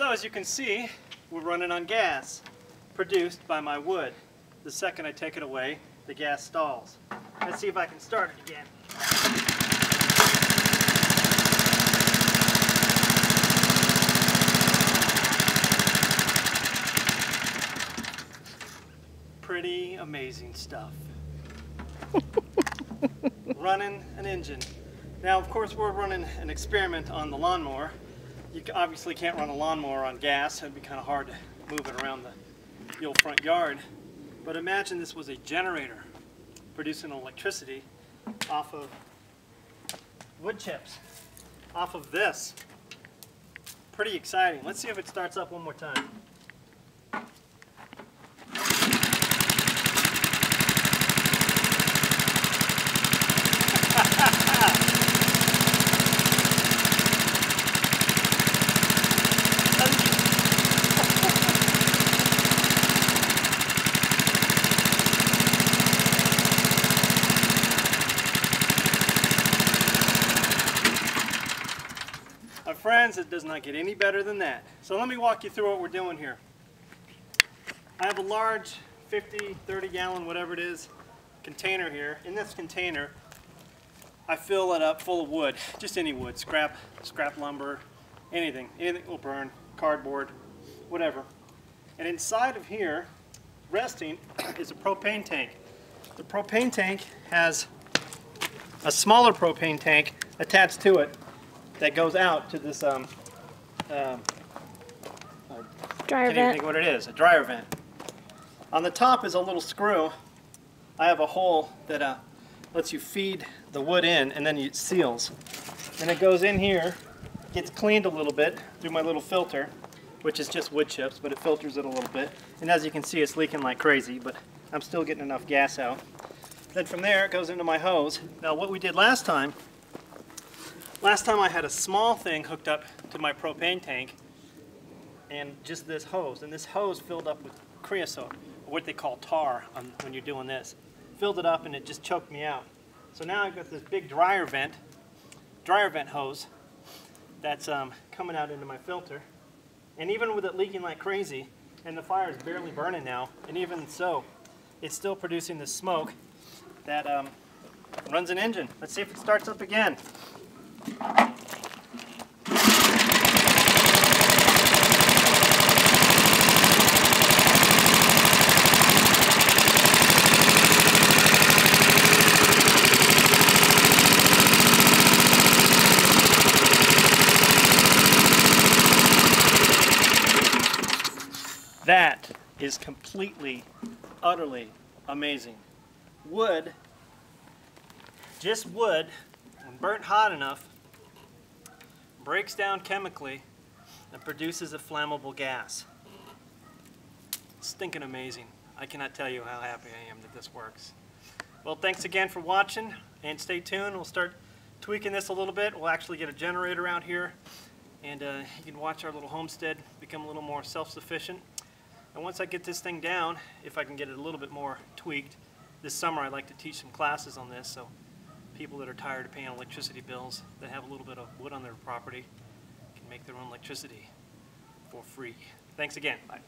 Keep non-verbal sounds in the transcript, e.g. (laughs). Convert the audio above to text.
So as you can see, we're running on gas produced by my wood. The second I take it away, the gas stalls. Let's see if I can start it again. Pretty amazing stuff. (laughs) running an engine. Now, of course, we're running an experiment on the lawnmower. You obviously can't run a lawnmower on gas. It'd be kind of hard to move it around the, the old front yard. But imagine this was a generator producing electricity off of wood chips, off of this. Pretty exciting. Let's see if it starts up one more time. My friends, it does not get any better than that. So let me walk you through what we're doing here. I have a large 50, 30 gallon, whatever it is, container here. In this container, I fill it up full of wood, just any wood, scrap, scrap lumber, anything, anything will burn, cardboard, whatever. And inside of here, resting, (coughs) is a propane tank. The propane tank has a smaller propane tank attached to it that goes out to this, um, um, Dryer can't even think what it is, a dryer vent. On the top is a little screw. I have a hole that uh, lets you feed the wood in and then it seals. And it goes in here, gets cleaned a little bit through my little filter, which is just wood chips, but it filters it a little bit. And as you can see, it's leaking like crazy, but I'm still getting enough gas out. Then from there, it goes into my hose. Now what we did last time, last time I had a small thing hooked up to my propane tank, and just this hose. And this hose filled up with creosote, or what they call tar on, when you're doing this. Filled it up and it just choked me out. So now I've got this big dryer vent, dryer vent hose that's um, coming out into my filter. And even with it leaking like crazy, and the fire is barely burning now, and even so, it's still producing this smoke that um, runs an engine. Let's see if it starts up again. That is completely, utterly amazing. Wood, just wood, burnt hot enough, breaks down chemically and produces a flammable gas. Stinking amazing. I cannot tell you how happy I am that this works. Well, thanks again for watching, and stay tuned. We'll start tweaking this a little bit. We'll actually get a generator out here, and uh, you can watch our little homestead become a little more self-sufficient. And once I get this thing down, if I can get it a little bit more tweaked, this summer I'd like to teach some classes on this so people that are tired of paying electricity bills that have a little bit of wood on their property can make their own electricity for free. Thanks again. Bye.